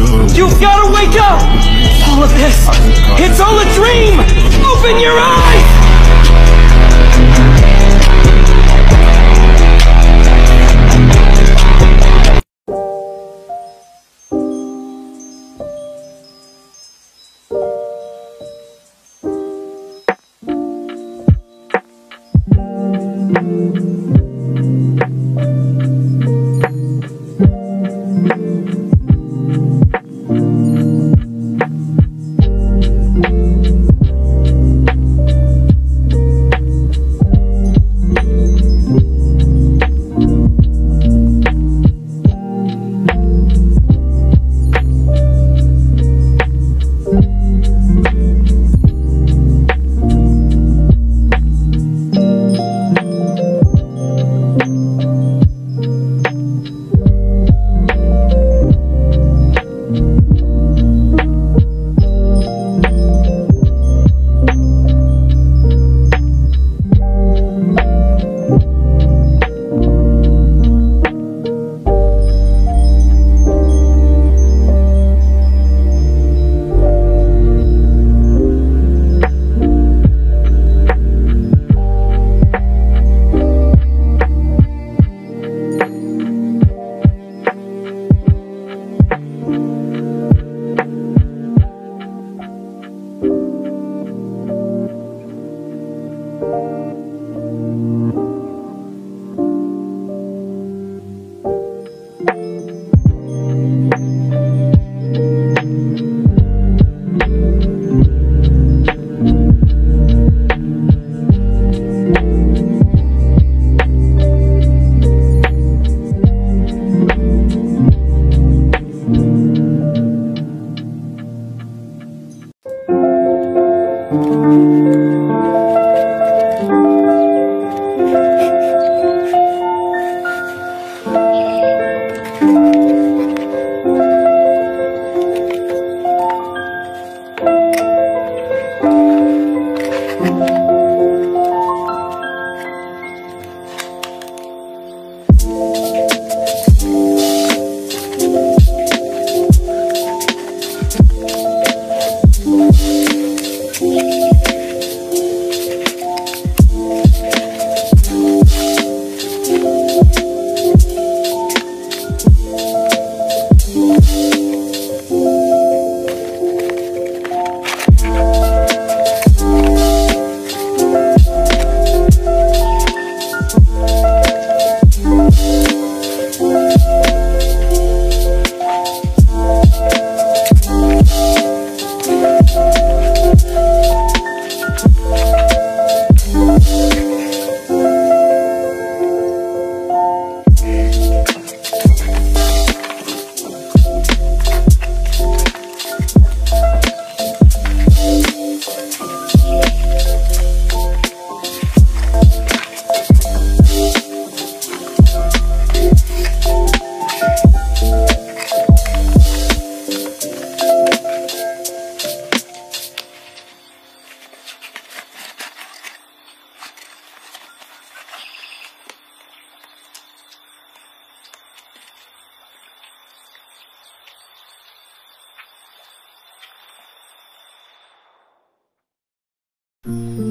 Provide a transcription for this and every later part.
You've gotta wake up! All of this, it's all a dream! Open your eyes! 嗯。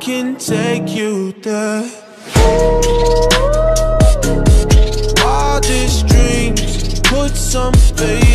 can take you there. All these dreams Put some faith